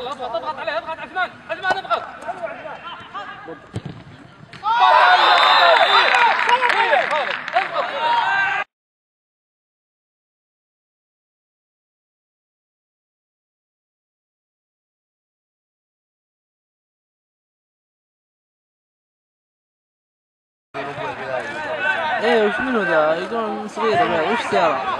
اضغط اضغط عليه اضغط عثمان عثمان اضغط إيه وش منو ذا؟ يقولون صغير وش سيارة؟